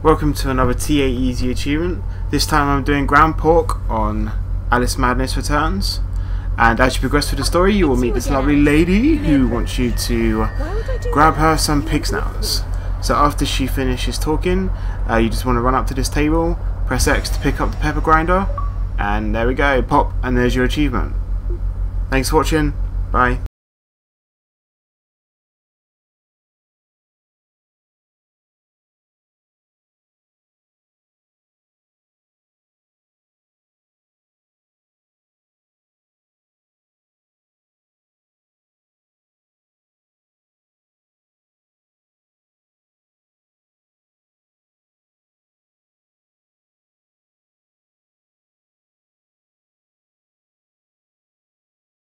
Welcome to another TA Easy achievement. This time I'm doing ground pork on Alice Madness Returns. And as you progress through the story, you will meet this lovely lady who wants you to grab her some pig snouters. So after she finishes talking, uh, you just want to run up to this table, press X to pick up the pepper grinder, and there we go, pop, and there's your achievement. Thanks for watching, bye.